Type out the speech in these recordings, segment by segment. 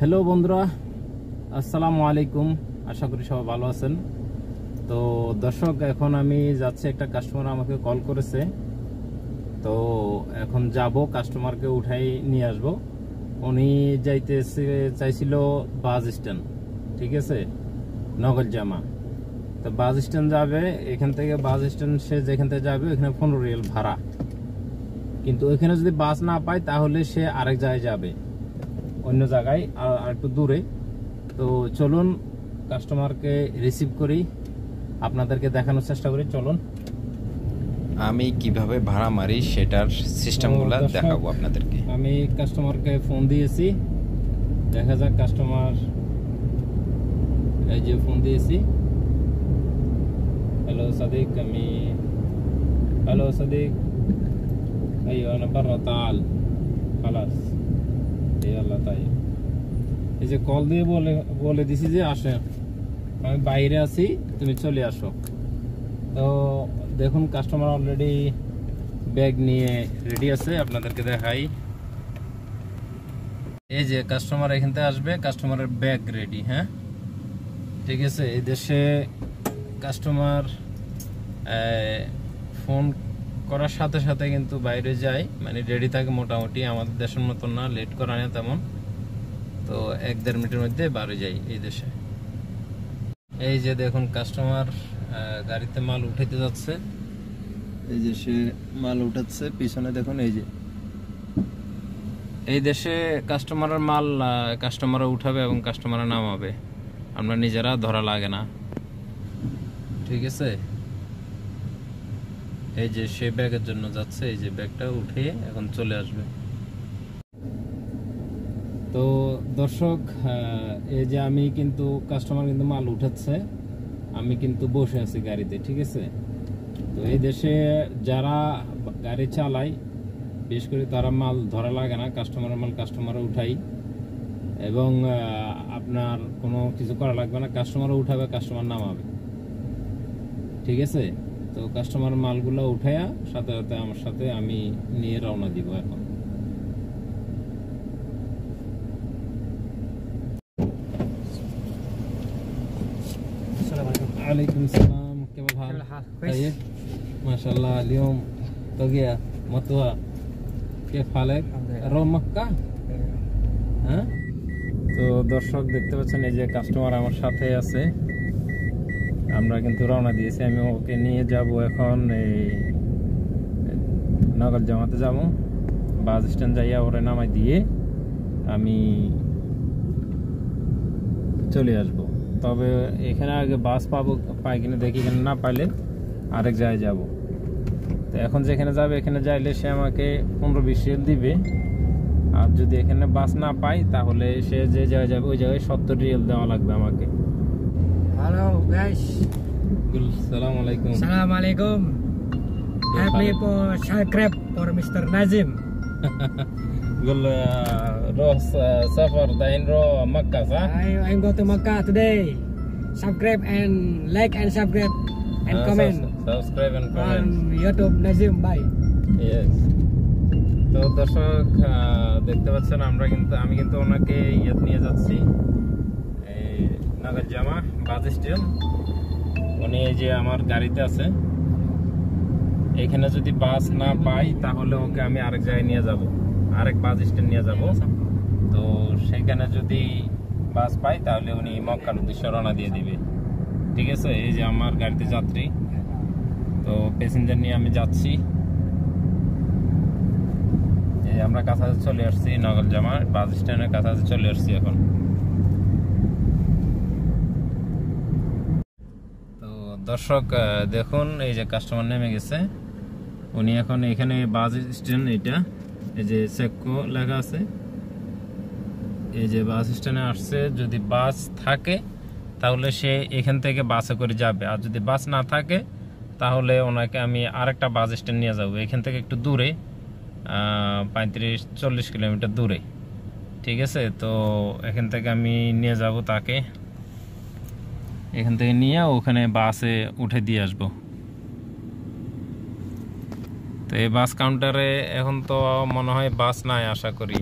Hello বন্ধুরা। আসসালামু আলাইকুম। আশা করি সবাই ভালো আছেন। তো, দর্শক, এখন আমি যাচ্ছি, একটা কাস্টমার আমাকে কল করেছে। তো, এখন যাব কাস্টমারকে উঠাই নিয়ে আসব। উনি যাইতে চাইছিল বাস স্ট্যান্ড ঠিক আছে? নগদ জামা। তো বাস স্ট্যান্ড যাবে, এখান থেকে বাস স্ট্যান্ড সে যেখান থেকে যাবে ওখানে পনেরো রিয়েল ভাড়া। কিন্তু ওইখানে যদি বাস না পায়, তাহলে সে আরেক জায়গায় যাবে। অন্য জায়গায় আর আর একটু দূরে তো চলুন কাস্টমারকে রিসিভ করি আপনাদেরকে দেখানোর চেষ্টা করি চলুন আমি কিভাবে ভাড়া মারি সেটার সিস্টেমগুলো দর্শক, দেখাবো আপনাদেরকে আমি কাস্টমারকে ফোন দিয়েছি দেখা যাক কাস্টমার এই যে ফোন দিয়েছি হ্যালো সাদিক আমি হ্যালো সাদিক ايوه انا برا تعال خلاص আল্লাহ তাই। এই যে কল দিয়ে বলে বলে দিছি যে আসেন। আমি বাইরে আছি, তুমি চলে আসো। তো দেখুন কাস্টমার অলরেডি ব্যাগ নিয়ে রেডি আছে, আপনাদেরকে দেখাই। এই যে কাস্টমার এখান থেকে আসবে কাস্টমারের ব্যাগ রেডি হ্যাঁ? ঠিক আছে? এই দেশে কাস্টমার ফোন করার সাথে সাথে কিন্তু বাইরে যায় মানে রেডি থাকে মোটামুটি। আমাদের দেশের মতো না লেট করা না তেমন। তো এক দেড় মিনিটের মধ্যে বাড়ি যাই এই দেশে। এই যে দেখুন কাস্টমার গাড়িতে মাল উঠাইতে যাচ্ছে। এই যে সে মাল উঠাচ্ছে, পিছনে দেখুন এই যে। এই দেশে কাস্টমারের মাল কাস্টমাররা উঠাবে এবং কাস্টমাররা নামাবে। আমরা নিজেরা ধরা লাগে না। ঠিক আছে? এই যে সে ব্যাগের জন্য যাচ্ছে, এই যে ব্যাগটা উঠে এখন চলে আসবে। তো দর্শক এই যে আমি কিন্তু কাস্টমার কিন্তু মাল উঠাচ্ছে, আমি কিন্তু বসে আছি গাড়িতে, ঠিক আছে? তো এই দেশে যারা গাড়ি চালায়, বিশেষ করে তারা মাল ধরা লাগে না কাস্টমারের মাল কাস্টমার উঠাই। এবং আপনার কোনো কিছু করা লাগবে না কাস্টমার উঠাবে কাস্টমার নামাবে। ঠিক আছে? তো কাস্টমার মালগুলো উঠাইয়া সাথে সাথে আমার সাথে আমি নিয়ে রওনা দিব এখন السلام عليكم عليكم السلام كيف الحال؟ كيف الحال؟ كويس. طيب ما شاء الله اليوم توقيع مطوى كيف حالك؟ الحمد لله. روم مكة؟ হ্যাঁ তো দর্শক দেখতে পাচ্ছেন এই যে কাস্টমার আমার সাথে আছে আমরা কিন্তু রওনা দিয়েছি, আমি ওকে নিয়ে যাব এখন এই নগর জামাতে যাব। বাস স্ট্যান্ড যাইয়া ওরে নামাই দিয়ে আমি চলে আসব। তবে এখানে আগে বাস পাবো, পাই কিনা দেখি এখানে না পাইলে আরেক জায়গায় যাব। তো এখন যেখানে যাবে, এখানে যাইলে সে আমাকে পনেরো বিশ রিয়াল দিবে। আর যদি এখানে বাস না পাই, তাহলে সে যে জায়গায় যাবে, ওই জায়গায় সত্তর রিয়াল দেওয়া লাগবে আমাকে। Hello guys. সালাম আলাইকুম Assalamu alaikum. I play for Subscribe for Mr. Nazim. قل روح سفر داين رو مكة صح؟ I I'm go to Makkah today. Subscribe and like and subscribe and comment subscribe and on comment YouTube Nazim. Bye. Yes তো দর্শক আহ, দেখতে পাচ্ছেন আমরা কিন্তু আমি কিন্তু ওনাকে ইয়ে নিয়ে যাচ্ছি এই নগর জামা বাস স্ট্যান্ড। উনি এই যে আমার গাড়িতে আছে। এখানে যদি বাস না পাই, তাহলে ওকে আমি আরেক জায়গায় নিয়ে যাব। আরেক বাস স্ট্যান্ড নিয়ে যাব। তো সেখানে যদি বাস পাই, তাহলে উনি মক্কার উদ্দেশ্যে রওনা দিয়ে দিবে। ঠিক আছে? এই যে আমার গাড়িতে যাত্রী। তো প্যাসেঞ্জার নিয়ে আমি যাচ্ছি। আমরা কাছাকাছি চলে আসছি নগল জামা বাস স্ট্যান্ডের কাছাকাছি চলে আসছি এখন তো দর্শক দেখুন, এই যে কাস্টমার নেমে গেছে। উনি এখন এখানে বাস স্ট্যান্ড এটা, এই যে সেকো লেখা আছে। এই যে বাস স্ট্যান্ডে আসছে, যদি বাস থাকে, তাহলে সে এখান থেকে বাসে করে যাবে। আর যদি বাস না থাকে, তাহলে ওনাকে আমি আরেকটা বাস স্ট্যান্ড নিয়ে যাব। এখান থেকে একটু দূরে পঁয়ত্রিশ, চল্লিশ কিলোমিটার দূরে। ঠিক আছে? তো এখান থেকে আমি নিয়ে যাব তাকে। এখান থেকে নিয়ে ওখানে বাসে উঠে দিয়ে আসবো তো এই বাস কাউন্টারে এখন তো মনে হয় বাস নাই আশা করি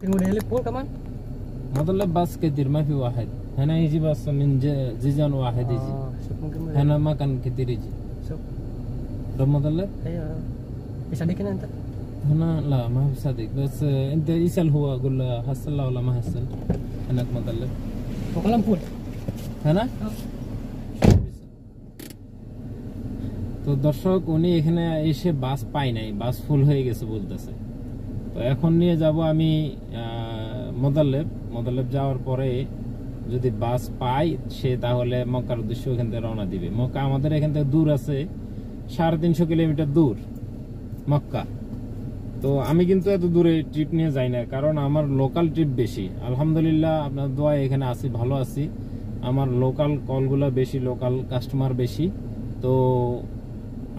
Kemudian Liverpool kaman? مطلب بس كتير ما في واحد هنا يجي بس من ج- جيجان واحد يجي Oh, Syuk mungkin boleh. هنا ما كان كتير يجي Syuk. ده مطلب Ayo. Bisa bikin nanti. هنا لا ما في صديق بس آه، انت يسأل هو قول له هسل ولا ما هسل هناك مطلب kolam তো দর্শক উনি এখানে এসে বাস পাই নাই। বাস ফুল হয়ে গেছে বলতেছে। তো এখন নিয়ে যাব আমি মদাল্লেব। মদাল্লেব যাওয়ার পরে যদি বাস পাই সে তাহলে মক্কার উদ্দেশ্যে ওখান থেকে রওনা দিবে। মক্কা আমাদের এখান থেকে দূর আছে সাড়ে তিনশো কিলোমিটার দূর মক্কা। তো আমি কিন্তু এত দূরে ট্রিপ নিয়ে যাই না, কারণ আমার লোকাল ট্রিপ বেশি। আলহামদুলিল্লাহ আপনার দোয়া এখানে আছি, ভালো আছি। আমার লোকাল কলগুলো বেশি লোকাল কাস্টমার বেশি। তো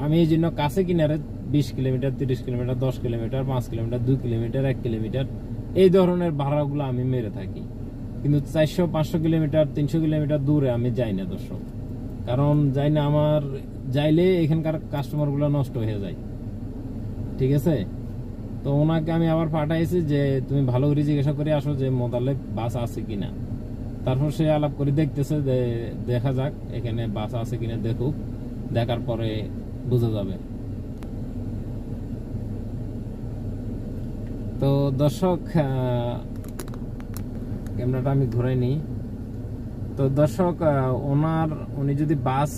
আমি এই জন্য কাছে কিনারে বিশ কিলোমিটার, তিরিশ কিলোমিটার, দশ কিলোমিটার, পাঁচ কিলোমিটার, দুই কিলোমিটার, এক কিলোমিটার, এই ধরনের ভাড়াগুলো আমি মেরে থাকি। কিন্তু চারশো, পাঁচশো কিলোমিটার, তিনশো কিলোমিটার দূরে আমি যাই না, দর্শক। কারণ যাই না আমার, যাইলে এখানকার কাস্টমারগুলো নষ্ট হয়ে যায়। ঠিক আছে? তো ওনাকে আমি আবার পাঠাইছি যে, তুমি ভালো করে জিজ্ঞাসা করে আসো যে মোদালে বাস আছে কিনা? তারপর সে আলাপ করে দেখতেছে যে, দেখা যাক, এখানে বাস আছে কিনা দেখুক, দেখার পরে বোঝা যাবে। তো দর্শক ক্যামেরাটা আমি ঘুরাই নিই। তো দর্শক ওনার, উনি যদি বাস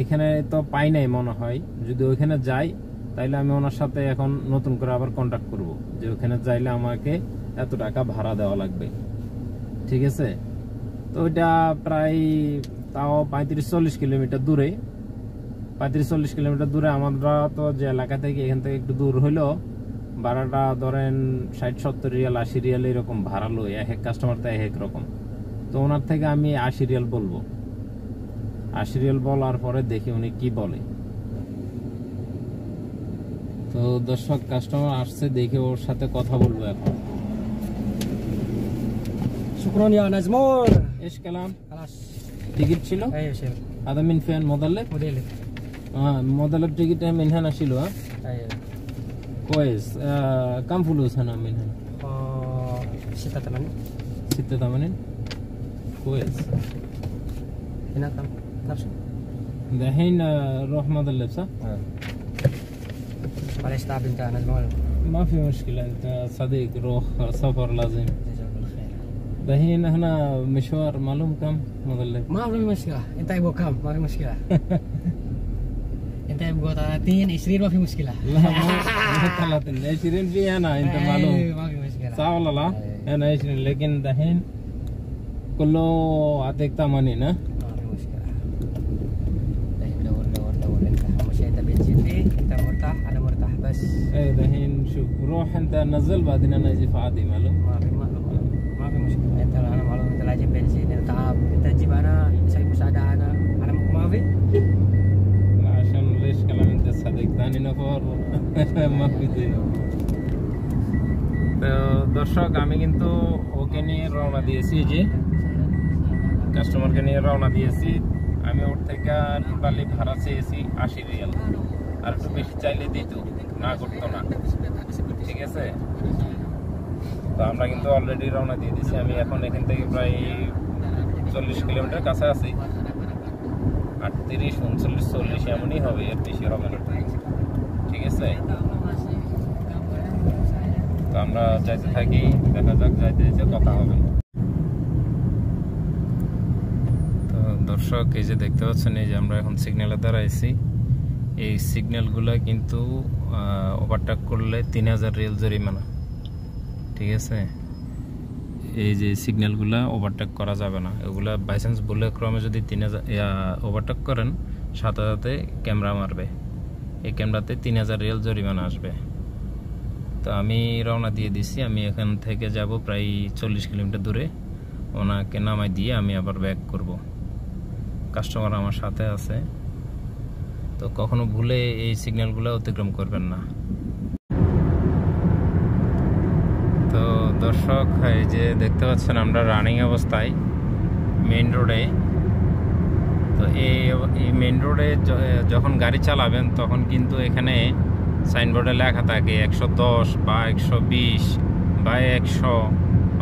এখানে তো পাই নাই মনে হয়, যদি ওইখানে যাই তাইলে আমি ওনার সাথে এখন নতুন করে আবার কন্ট্যাক্ট করব। যে ওখানে যাইলে আমাকে এত টাকা ভাড়া দেওয়া লাগবে। ঠিক আছে? তো ওইটা প্রায় তাও পঁয়ত্রিশ চল্লিশ কিলোমিটার দূরে। পঁয়ত্রিশ চল্লিশ কিলোমিটার দূরে আমরা তো যে এলাকা থেকে এখান থেকে একটু দূর হইল, ভাড়াটা ধরেন ষাট, সত্তর রিয়াল, আশি রিয়াল এরকম ভাড়া লই, এক এক কাস্টমার তো এক এক রকম। তো ওনার থেকে আমি আশি রিয়াল বলব। আশি রিয়াল বলার পরে দেখি উনি কি বলে। তো দর্শক কাস্টমার আসছে দেখে ওর সাথে কথা বলবো এখন Syukron ya Nazmur. এস কালাম Alas. টিকিট ছিল Ayo Syuk. هذا من فين مضلب؟ Model. اه مضلب تيكت من هنا شيلوا ها؟ Ayo. كويس آه كم فلوس هنا من هنا؟ Oh, sita teman. 86 كويس Paling stabil ta Nazmur. ما في مشكلة انت صديق روح سفر لازم khair. دحين هنا مشوار معلوم كم مضلب؟ ما في مشكلة انت ibu kam ما في مشكلة انت ibu talatin istri ما في مشكلة لا ما 30 20 في هنا انت أيوة، معلوم ما في مشكلة صح ولا لا؟ أيوة. هنا 20 لكن دحين كله اعطيك 80 ها؟ ما في مشكلة طيب دور دور دور انت اهم شيء انت بتجيب لي انت مرتاح انا مرتاح بس ايه دحين شوف روح انت نزل بعدين انا اجي في عادي معلوم ما في ما, ما في مشكلة انت انا معلوم انت لا جيب بنزين انت تعب انت تجيب انا تسوي مساعدة انا انا ما في لا عشان ليش كلام انت صديق ثاني نفر ما في زي তো দর্শক আমি কিন্তু ওকে নিয়ে রওনা দিয়েছি এই যে কাস্টমারকে নিয়ে রওনা দিয়েছি আমি ওর থেকে টোটালি ভাড়া চেয়েছি আশি রিয়াল আর বেশি চাইলে দিত, না করতো না। ঠিক আছে? তো আমরা কিন্তু অলরেডি রওনা দিয়ে দিয়েছি আমি এখন এখান থেকে প্রায় চল্লিশ কিলোমিটার কাছে আছি আটত্রিশ উনচল্লিশ, চল্লিশ এমনই হবে, এর বেশি হবে না। ঠিক আছে? তো আমরা যাইতে থাকি, দেখা যাক যাইতে যেতে কথা হবে। তো দর্শক, এই যে দেখতে পাচ্ছেন, এই যে আমরা এখন সিগন্যালে দাঁড়াইছি। এই সিগন্যালগুলো কিন্তু ওভারটেক করলে তিন হাজার রিয়েল জরিমানা। ঠিক আছে? এই যে সিগন্যালগুলো ওভারটেক করা যাবে না। এগুলা বাইচান্স বলে ক্রমে যদি তিন হাজার ওভারটেক করেন সাথে সাথে ক্যামেরা মারবে। এই ক্যামেরাতে তিন হাজার রিয়েল জরিমানা আসবে। তো আমি রওনা দিয়ে দিছি। আমি এখান থেকে যাব প্রায় চল্লিশ কিলোমিটার দূরে। ওনাকে নামাই দিয়ে আমি আবার ব্যাক করব। কাস্টমার আমার সাথে আছে। তো কখনো ভুলে এই সিগন্যালগুলো অতিক্রম করবেন না। তো দর্শক, এই যে দেখতে পাচ্ছেন আমরা রানিং অবস্থায় মেইন রোডে তো এই মেইন রোডে যখন গাড়ি চালাবেন তখন কিন্তু এখানে সাইনবোর্ডে লেখা থাকে একশো দশ বা একশো বিশ বা একশো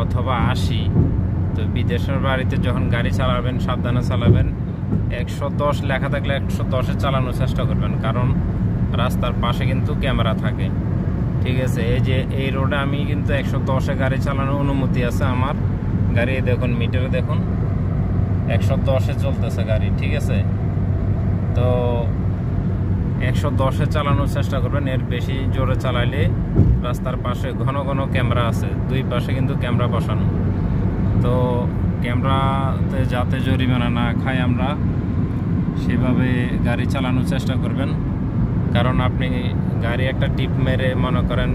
অথবা আশি। তো বিদেশের বাড়িতে যখন গাড়ি চালাবেন, সাবধানে চালাবেন। একশো দশ লেখা থাকলে একশো দশে চালানোর চেষ্টা করবেন, কারণ রাস্তার পাশে কিন্তু ক্যামেরা থাকে। ঠিক আছে, এই যে এই রোডে আমি কিন্তু একশো দশে গাড়ি চালানোর অনুমতি আছে আমার। গাড়ি দেখুন, মিটারে দেখুন, একশো দশে চলতেছে গাড়ি, ঠিক আছে? তো একশো দশে চালানোর চেষ্টা করবেন, এর বেশি জোরে চালাইলে রাস্তার পাশে ঘন ঘন ক্যামেরা আছে, দুই পাশে কিন্তু ক্যামেরা বসানো। তো ক্যামেরাতে যাতে জরিমানা না খাই আমরা সেভাবে গাড়ি চালানোর চেষ্টা করবেন। কারণ আপনি গাড়ি একটা টিপ মেরে মনে করেন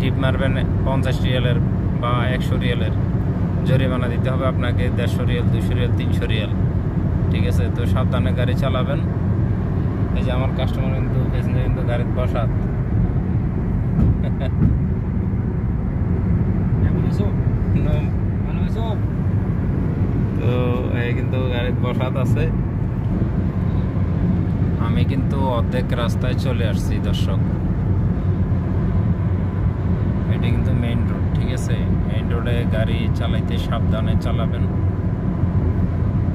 টিপ মারবেন পঞ্চাশ রিয়ালের বা একশো রিয়ালের জরিমানা দিতে হবে আপনাকে দেড়শো রিয়াল দুশো রিয়াল তিনশো রিয়াল। ঠিক আছে? তো সাবধানে গাড়ি চালাবেন। এই যে আমার কাস্টমার কিন্তু প্যাসেঞ্জার কিন্তু গাড়িতে বসাত। Yang তো কিন্তু গাড়িতে বসাত আছে। আমি কিন্তু অর্ধেক রাস্তায় চলে আসছি, দর্শক। এটা কিন্তু মেইন রোড ঠিক আছে? মেইন রোডে গাড়ি চালাইতে সাবধানে চালাবেন।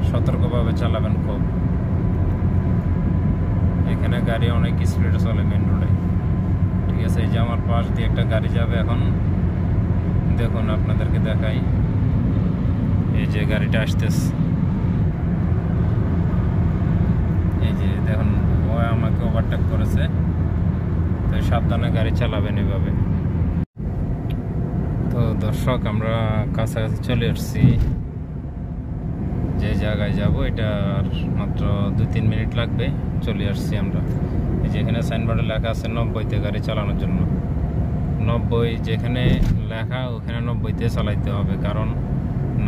সতর্কভাবে চালাবেন খুব। এখানে গাড়ি অনেক স্পিডে চলে মেইন রোডে ঠিক আছে? এই যে আমার পাশ দিয়ে একটা গাড়ি যাবে এখন। দেখুন, আপনাদেরকে দেখাই। এই যে গাড়িটা আসতেছে। এই যে দেখুন, ও আমাকে ওভারটেক করেছে। তো সাবধানে গাড়ি চালাবেন এভাবে। তো দর্শক, আমরা কাছাকাছি চলে আসছি। যে জায়গায় যাব, এটা আর মাত্র দু তিন মিনিট লাগবে, চলে আসছি আমরা। এই যে এখানে সাইনবোর্ডে লেখা আছে, নব্বইতে গাড়ি চালানোর জন্য। নব্বই যেখানে লেখা, ওখানে নব্বইতে চালাইতে হবে, কারণ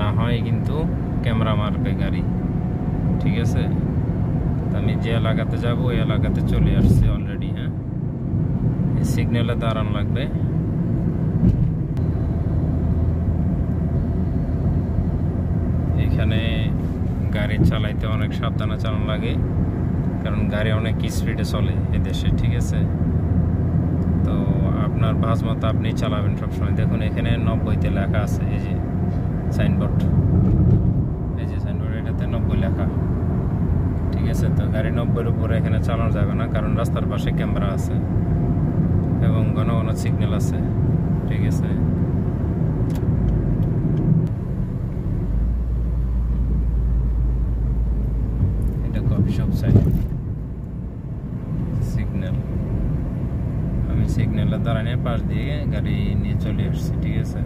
না হয় কিন্তু ক্যামেরা মারবে গাড়ি। ঠিক আছে? আমি যে এলাকাতে যাব, ওই এলাকাতে চলে আসছি অলরেডি হ্যাঁ? সিগন্যালে দাঁড়ান লাগবে। এখানে গাড়ি চালাইতে অনেক সাবধানে চালানো লাগে, কারণ গাড়ি অনেক স্পিডে চলে এদেশে, ঠিক আছে? তো আপনার বাস মতো আপনি চালাবেন সবসময়। দেখুন, এখানে নব্বইতে লেখা আছে, এই যে সাইনবোর্ড। এই যে সাইনবোর্ড, এটাতে নব্বই লেখা। ঠিক আছে, তো গাড়ি নব্বইয়ের উপরে এখানে চালানো যাবে না, কারণ রাস্তার পাশে ক্যামেরা আছে এবং ঘন ঘন সিগন্যাল আছে। ঠিক আছে। এটা কফি শপ আমি সিগন্যালের দাঁড়ানোর পাশ দিয়ে গাড়ি নিয়ে চলে আসছি, ঠিক আছে।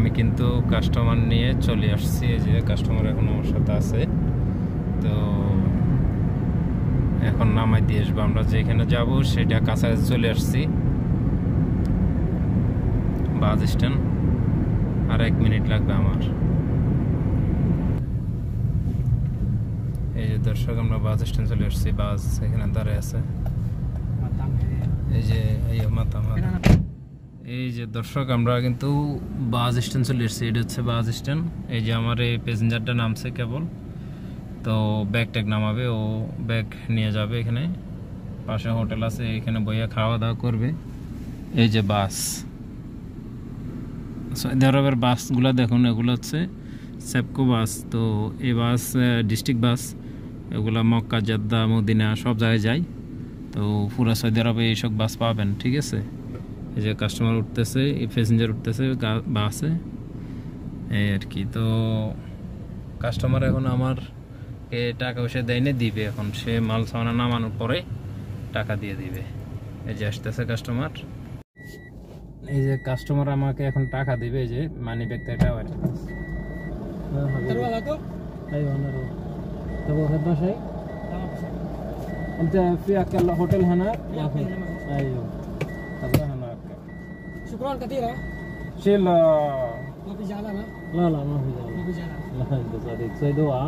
আমি কিন্তু কাস্টমার নিয়ে চলে আসছি এই যে কাস্টমার এখন আমার সাথে আছে। তো এখন নামাই দিয়ে আসব। আমরা যেখানে যাব সেটা কাছাকাছি চলে আসছি। Bus stand. আর এক মিনিট লাগবে আমার। এই যে দর্শক আমরা বাস স্ট্যান্ড চলে আসছি। বাস এখানে দাঁড়ায় আছে। এই যে এই Kenapa? এই যে দর্শক, আমরা কিন্তু বাস স্ট্যান্ড চলে এসেছি। এটা হচ্ছে বাস স্ট্যান্ড। এই যে আমার এই প্যাসেঞ্জারটা নামছে কেবল। তো ব্যাগ ট্যাগ নামাবে, ও ব্যাগ নিয়ে যাবে এখানে। পাশে হোটেল আছে, এখানে বইয়া খাওয়া দাওয়া করবে। এই যে বাস। সৌদি আরবের বাসগুলো দেখুন, এগুলো হচ্ছে সেপকো বাস। তো এই বাস ডিস্ট্রিক্ট বাস, এগুলো মক্কা, জেদ্দা, মদিনা সব জায়গায় যায়। তো পুরা সৌদি আরবে এইসব বাস পাবেন, ঠিক আছে? এই যে কাস্টমার উঠতেছে এই প্যাসেঞ্জার উঠতেছে বাসে। এই আর কি তো কাস্টমার এখন আমার এ টাকা পয়সা দেয় না দিবে এখন। সে মাল সামানা নামানোর পরে টাকা দিয়ে দিবে। এই যে আসতেছে কাস্টমার এই যে কাস্টমার আমাকে এখন টাকা দিবে এই যে মানি ব্যাগ থেকে টাকা Terus lah Kurang katira? Sila. Lebih jalan lah. Lah lah, lebih jalan. Lebih jalan. Lah, itu tadi. Saya doa.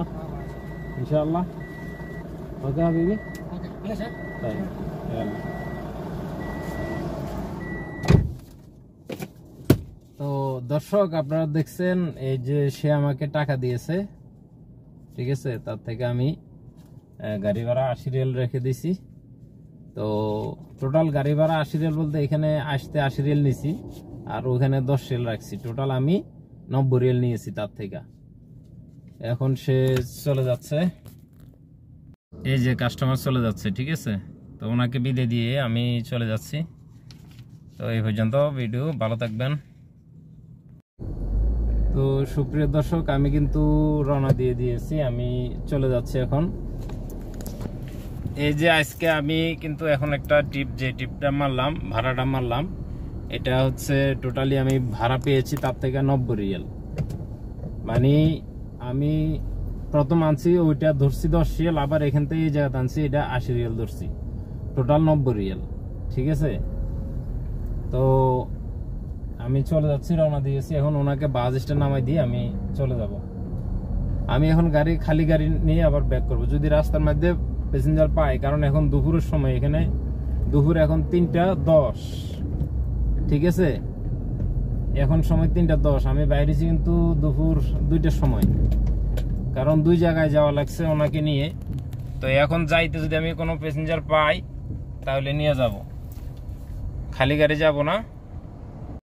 Insyaallah. Oke, Habibi. Oke, ada saya. Baik. Ya. তো দর্শক আপনারা দেখছেন এই যে সে আমাকে টাকা দিয়েছে ঠিক আছে তার থেকে আমি গাড়ি ভাড়া আশি রেল রেখে দিছি তো টোটাল গাড়ি ভাড়া আশি রেল বলতে এখানে আসতে আশি রেল নিছি, আর ওখানে দশ রেল রাখছি। টোটাল আমি নব্বই রিয়াল নিয়েছি তার থেকে। এখন সে চলে যাচ্ছে। এই যে কাস্টমার চলে যাচ্ছে, ঠিক আছে? তো ওনাকে বিদে দিয়ে আমি চলে যাচ্ছি। তো এই পর্যন্ত ভিডিও ভালো থাকবেন। তো সুপ্রিয় দর্শক, আমি কিন্তু রওনা দিয়ে দিয়েছি। আমি চলে যাচ্ছি এখন। এই যে আজকে আমি কিন্তু এখন একটা টিপ, যে টিপটা মারলাম, ভাড়াটা মারলাম, এটা হচ্ছে টোটালি আমি ভাড়া পেয়েছি তার থেকে নব্বই রিয়াল। মানে আমি প্রথম আনছি, ওইটা ধরছি দশ রিয়াল, আবার এখান থেকে এই জায়গাতে আনছি, এটা আশি রিয়াল ধরছি। টোটাল নব্বই রিয়াল, ঠিক আছে? তো আমি চলে যাচ্ছি, রওনা দিয়েছি এখন ওনাকে বাস স্ট্যান্ড নামাই দিয়ে আমি চলে যাব। আমি এখন গাড়ি, খালি গাড়ি নিয়ে আবার ব্যাক করব। যদি রাস্তার মধ্যে প্যাসেঞ্জার পাই কারণ এখন দুপুরের সময় এখানে। দুপুর এখন তিনটা দশ, ঠিক আছে? এখন সময় তিনটা দশ, আমি বাইরেছি কিন্তু দুপুর দুইটার সময়। কারণ দুই জায়গায় যাওয়া লাগছে ওনাকে নিয়ে। তো এখন যাইতে যদি আমি কোনো প্যাসেঞ্জার পাই, তাহলে নিয়ে যাব। খালি গাড়ি যাব না।